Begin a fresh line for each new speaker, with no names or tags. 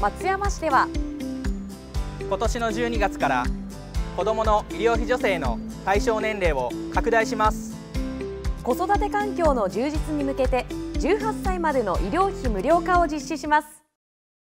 松山市では。
今年の12月から子どもの医療費助成の対象年齢を拡大します。
子育て環境の充実に向けて18歳までの医療費無料化を実施します。